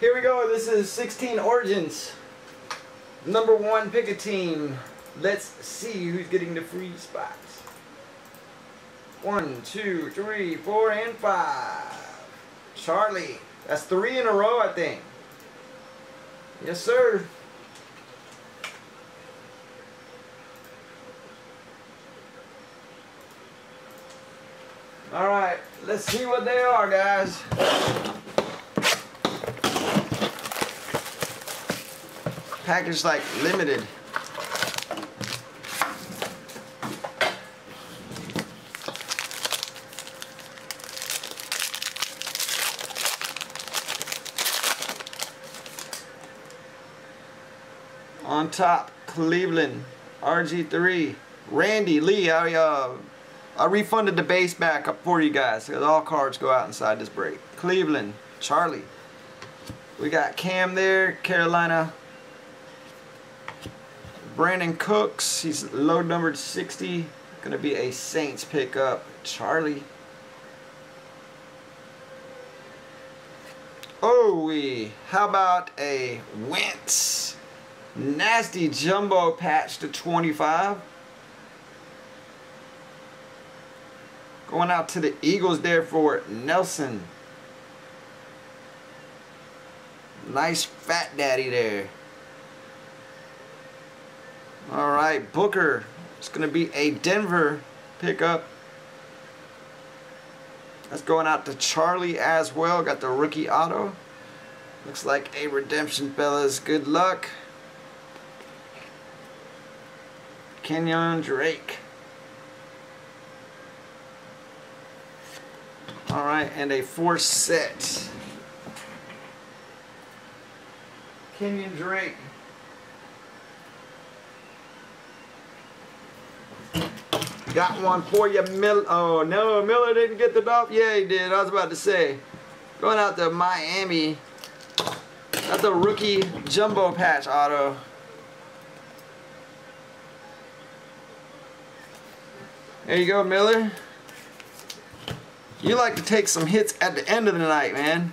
Here we go. This is 16 Origins. Number one, pick a team. Let's see who's getting the free spots. One, two, three, four, and five. Charlie. That's three in a row, I think. Yes, sir. Alright, let's see what they are, guys. Package like limited. On top, Cleveland, RG3, Randy Lee. I, uh, I refunded the base back up for you guys because all cards go out inside this break. Cleveland, Charlie. We got Cam there, Carolina. Brandin Cooks, he's low numbered 60. Going to be a Saints pickup. Charlie. Oh, we. How about a Wentz? Nasty jumbo patch to 25. Going out to the Eagles there for Nelson. Nice fat daddy there. Alright, Booker. It's going to be a Denver pickup. That's going out to Charlie as well. Got the rookie auto. Looks like a redemption, fellas. Good luck. Kenyon Drake. Alright, and a four set. Kenyon Drake. Got one for you, Miller. Oh, no, Miller didn't get the Dolph. Yeah, he did. I was about to say. Going out to Miami. That's a rookie jumbo patch auto. There you go, Miller. You like to take some hits at the end of the night, man.